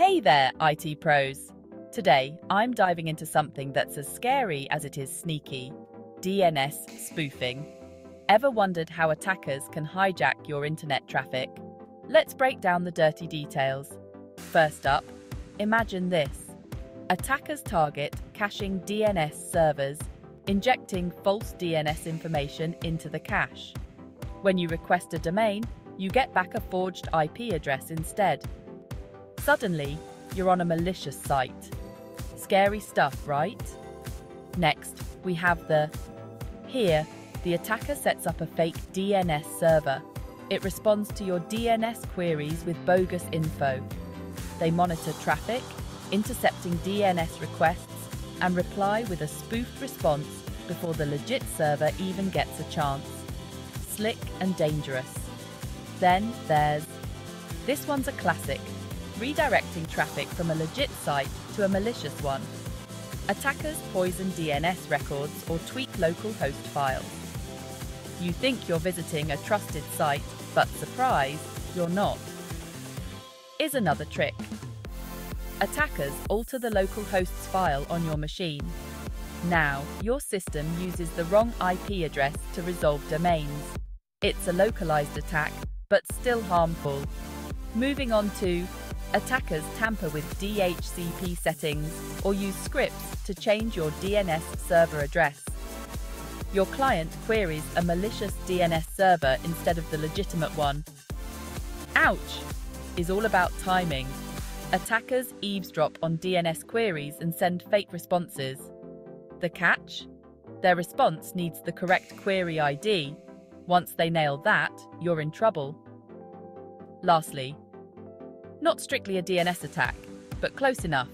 Hey there, IT pros! Today, I'm diving into something that's as scary as it is sneaky DNS spoofing. Ever wondered how attackers can hijack your internet traffic? Let's break down the dirty details. First up, imagine this attackers target caching DNS servers, injecting false DNS information into the cache. When you request a domain, you get back a forged IP address instead. Suddenly, you're on a malicious site. Scary stuff, right? Next, we have the Here, the attacker sets up a fake DNS server. It responds to your DNS queries with bogus info. They monitor traffic, intercepting DNS requests, and reply with a spoofed response before the legit server even gets a chance. Slick and dangerous. Then there's this one's a classic, redirecting traffic from a legit site to a malicious one. Attackers poison DNS records or tweak local host files. You think you're visiting a trusted site, but surprise, you're not. Is another trick. Attackers alter the local hosts file on your machine. Now, your system uses the wrong IP address to resolve domains. It's a localized attack but still harmful. Moving on to attackers tamper with DHCP settings or use scripts to change your DNS server address. Your client queries a malicious DNS server instead of the legitimate one. Ouch! Is all about timing. Attackers eavesdrop on DNS queries and send fake responses. The catch? Their response needs the correct query ID once they nail that, you're in trouble. Lastly, not strictly a DNS attack, but close enough.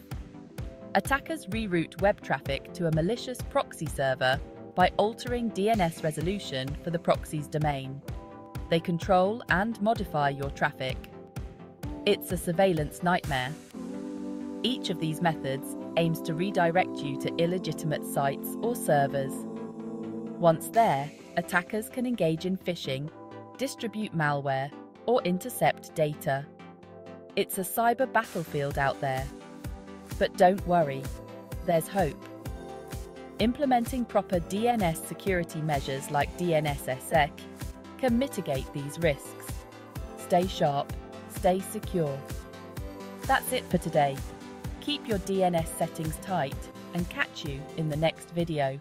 Attackers reroute web traffic to a malicious proxy server by altering DNS resolution for the proxy's domain. They control and modify your traffic. It's a surveillance nightmare. Each of these methods aims to redirect you to illegitimate sites or servers. Once there, attackers can engage in phishing, distribute malware, or intercept data. It's a cyber battlefield out there. But don't worry, there's hope. Implementing proper DNS security measures like DNSSEC can mitigate these risks. Stay sharp, stay secure. That's it for today. Keep your DNS settings tight and catch you in the next video.